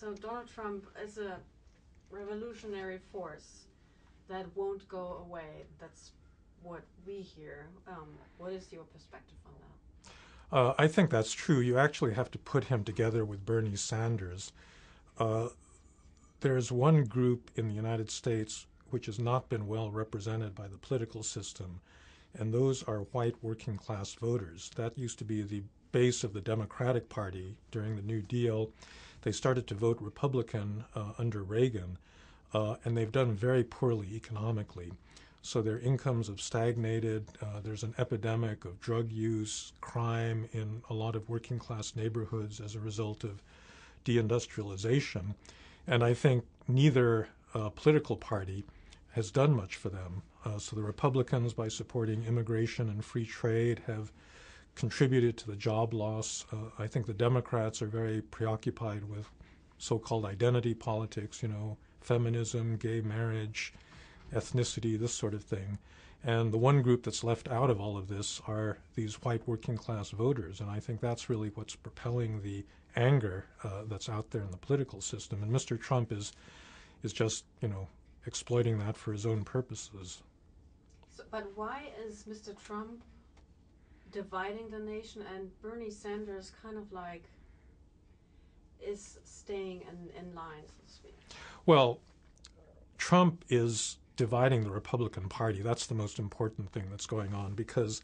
So Donald Trump is a revolutionary force that won't go away. That's what we hear. Um, what is your perspective on that? Uh, I think that's true. You actually have to put him together with Bernie Sanders. Uh, there's one group in the United States which has not been well represented by the political system, and those are white working class voters. That used to be the base of the Democratic Party during the New Deal. They started to vote Republican uh, under Reagan, uh, and they've done very poorly economically. So their incomes have stagnated. Uh, there's an epidemic of drug use, crime in a lot of working class neighborhoods as a result of deindustrialization. And I think neither uh, political party has done much for them. Uh, so the Republicans, by supporting immigration and free trade, have contributed to the job loss. Uh, I think the Democrats are very preoccupied with so-called identity politics, you know, feminism, gay marriage, ethnicity, this sort of thing. And the one group that's left out of all of this are these white working class voters. And I think that's really what's propelling the anger uh, that's out there in the political system. And Mr. Trump is is just, you know, exploiting that for his own purposes. So, but why is Mr. Trump dividing the nation and Bernie Sanders kind of like is staying in, in line, so to speak? Well, Trump is dividing the Republican Party. That's the most important thing that's going on because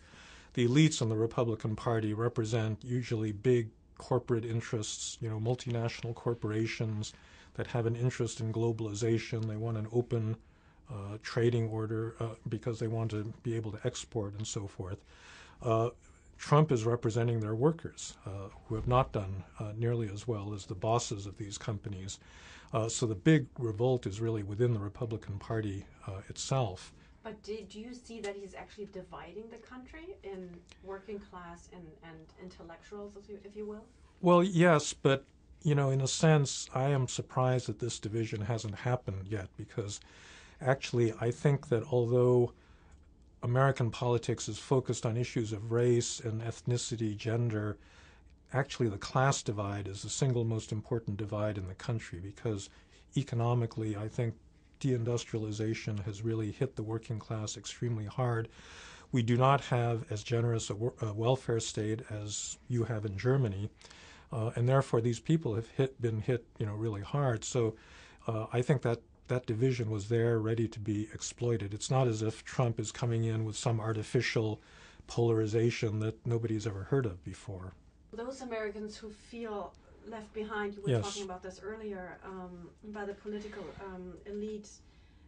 the elites in the Republican Party represent usually big corporate interests, you know, multinational corporations that have an interest in globalization. They want an open uh, trading order uh, because they want to be able to export and so forth. Uh, Trump is representing their workers uh, who have not done uh, nearly as well as the bosses of these companies. Uh, so the big revolt is really within the Republican Party itself. But did you see that he's actually dividing the country in working class and, and intellectuals, if you will? Well, yes, but you know, in a sense, I am surprised that this division hasn't happened yet because actually I think that although American politics is focused on issues of race and ethnicity, gender, actually the class divide is the single most important divide in the country because economically, I think deindustrialization has really hit the working class extremely hard. We do not have as generous a, a welfare state as you have in Germany. Uh, and therefore these people have hit, been hit, you know, really hard. So uh, I think that that division was there, ready to be exploited. It's not as if Trump is coming in with some artificial polarization that nobody's ever heard of before. Those Americans who feel left behind, you were yes. talking about this earlier, um, by the political um, elite,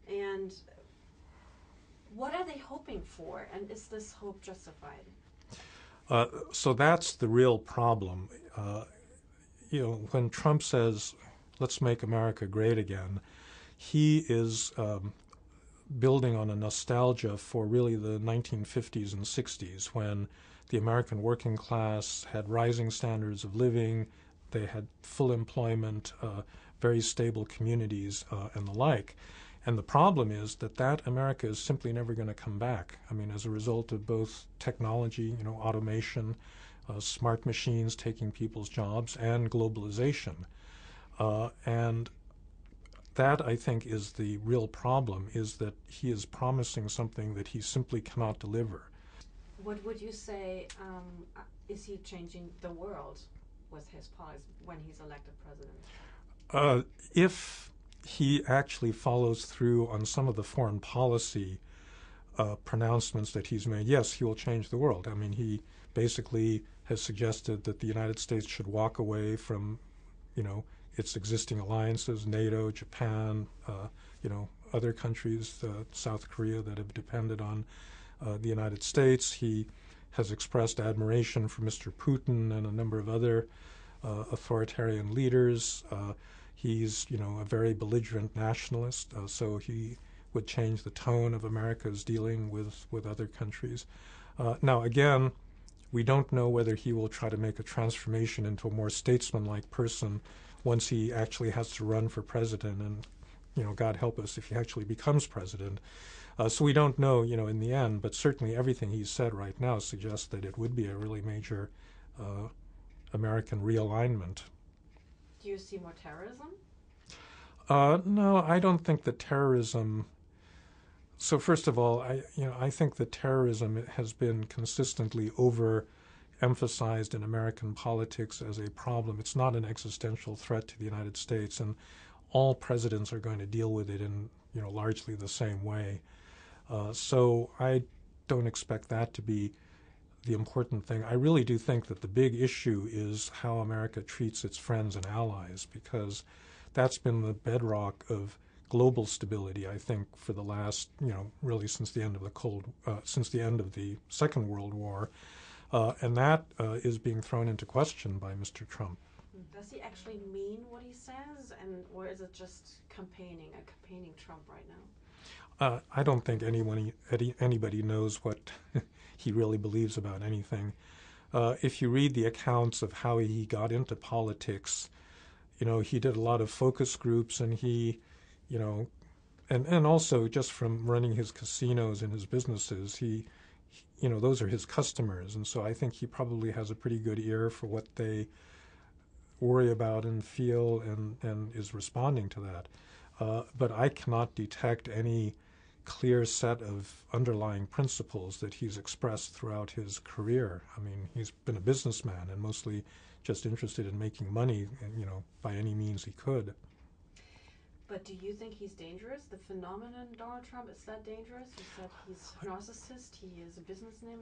and what are they hoping for, and is this hope justified? Uh, so that's the real problem. Uh, you know, when Trump says, let's make America great again, he is um, building on a nostalgia for really the 1950s and 60s when the American working class had rising standards of living, they had full employment, uh, very stable communities, uh, and the like. And the problem is that that America is simply never going to come back. I mean, as a result of both technology, you know, automation, uh, smart machines taking people's jobs, and globalization. Uh, and that, I think, is the real problem, is that he is promising something that he simply cannot deliver. What would you say, um, uh, is he changing the world with his policy when he's elected president? Uh, if he actually follows through on some of the foreign policy uh, pronouncements that he's made. Yes, he will change the world. I mean, he basically has suggested that the United States should walk away from, you know, its existing alliances, NATO, Japan, uh, you know, other countries, uh, South Korea, that have depended on uh, the United States. He has expressed admiration for Mr. Putin and a number of other uh, authoritarian leaders. Uh, He's, you know, a very belligerent nationalist, so he would change the tone of America's dealing with, with other countries. Uh, now, again, we don't know whether he will try to make a transformation into a more statesmanlike person once he actually has to run for president, and you know, God help us if he actually becomes president. Uh, so we don't know, you know, in the end, but certainly everything he's said right now suggests that it would be a really major uh, American realignment do you see more terrorism? Uh, no, I don't think that terrorism. So first of all, I you know I think that terrorism has been consistently overemphasized in American politics as a problem. It's not an existential threat to the United States, and all presidents are going to deal with it in you know largely the same way. Uh, so I don't expect that to be the important thing. I really do think that the big issue is how America treats its friends and allies, because that's been the bedrock of global stability. I think for the last, you know, really since the end of the Cold, uh, since the end of the Second World War, uh, and that uh, is being thrown into question by Mr. Trump. Does he actually mean what he says, and or is it just campaigning, a campaigning Trump right now? Uh, I don't think anyone, anybody knows what he really believes about anything. Uh, if you read the accounts of how he got into politics, you know, he did a lot of focus groups and he, you know, and, and also just from running his casinos and his businesses, he, you know, those are his customers. And so I think he probably has a pretty good ear for what they worry about and feel and, and is responding to that. Uh, but I cannot detect any clear set of underlying principles that he's expressed throughout his career. I mean, he's been a businessman and mostly just interested in making money, you know, by any means he could. But do you think he's dangerous? The phenomenon Donald Trump is that dangerous? You said he's a narcissist. He is a businessman.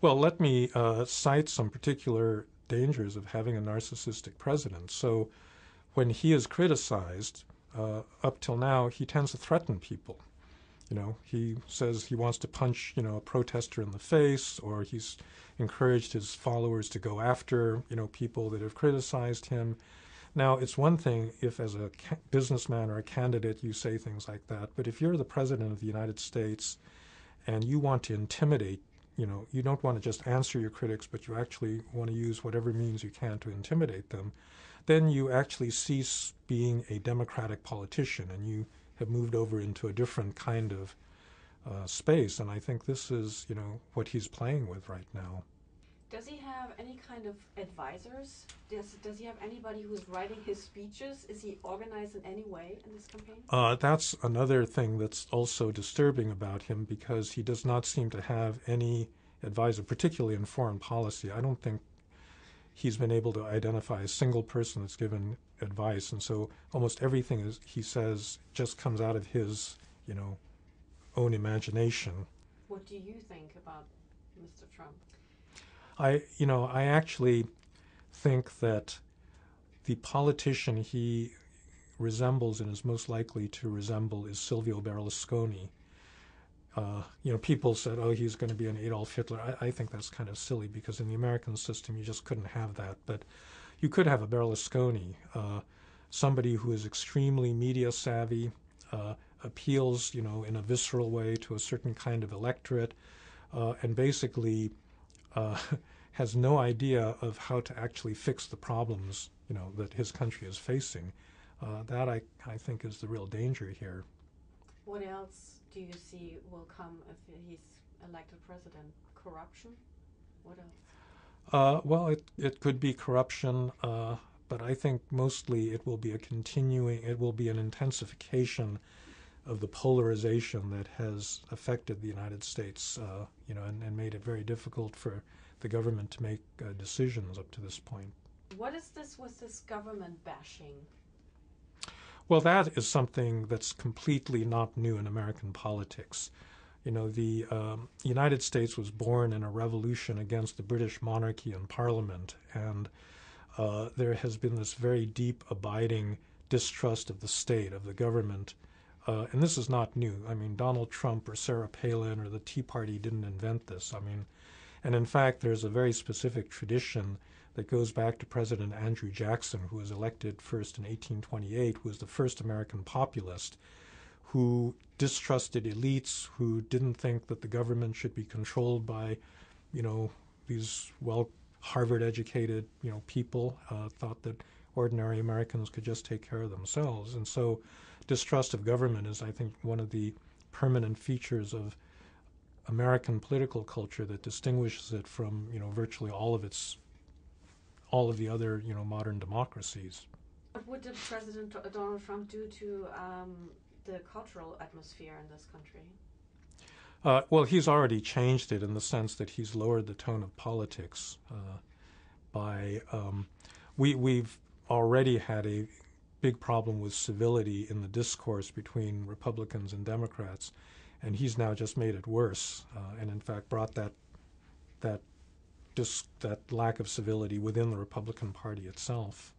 Well, let me uh, cite some particular dangers of having a narcissistic president. So, when he is criticized, uh, up till now, he tends to threaten people. You know, he says he wants to punch, you know, a protester in the face, or he's encouraged his followers to go after, you know, people that have criticized him. Now, it's one thing if, as a businessman or a candidate, you say things like that, but if you're the president of the United States and you want to intimidate, you know, you don't want to just answer your critics, but you actually want to use whatever means you can to intimidate them, then you actually cease being a democratic politician and you have moved over into a different kind of uh, space. And I think this is, you know, what he's playing with right now. Does he have any kind of advisors? Does, does he have anybody who's writing his speeches? Is he organized in any way in this campaign? Uh, that's another thing that's also disturbing about him because he does not seem to have any advisor, particularly in foreign policy. I don't think he's been able to identify a single person that's given advice, and so almost everything is, he says just comes out of his, you know, own imagination. What do you think about Mr. Trump? I, you know, I actually think that the politician he resembles and is most likely to resemble is Silvio Berlusconi. Uh, you know, people said, "Oh, he's going to be an Adolf Hitler." I, I, think that's kind of silly because in the American system, you just couldn't have that. But you could have a Berlusconi, uh, somebody who is extremely media savvy, uh, appeals, you know, in a visceral way to a certain kind of electorate, uh, and basically uh, has no idea of how to actually fix the problems, you know, that his country is facing. Uh, that I, I think is the real danger here. What else do you see will come if he's elected president? Corruption? What else? Uh, well, it, it could be corruption, uh, but I think mostly it will be a continuing, it will be an intensification of the polarization that has affected the United States, uh, you know, and, and, made it very difficult for the government to make uh, decisions up to this point. What is this with this government bashing? Well, that is something that's completely not new in American politics. You know, the um, United States was born in a revolution against the British monarchy and parliament, and uh, there has been this very deep, abiding distrust of the state, of the government, uh, and this is not new. I mean, Donald Trump or Sarah Palin or the Tea Party didn't invent this. I mean, and in fact, there's a very specific tradition that goes back to President Andrew Jackson, who was elected first in 1828, who was the first American populist, who distrusted elites, who didn't think that the government should be controlled by, you know, these well Harvard educated, you know, people, uh, thought that ordinary Americans could just take care of themselves. And so distrust of government is, I think, one of the permanent features of American political culture that distinguishes it from, you know, virtually all of its, all of the other, you know, modern democracies. What would President Donald Trump do to um, the cultural atmosphere in this country? Uh, well, he's already changed it in the sense that he's lowered the tone of politics uh, by. Um, we we've already had a big problem with civility in the discourse between Republicans and Democrats, and he's now just made it worse, uh, and in fact brought that that that lack of civility within the Republican Party itself.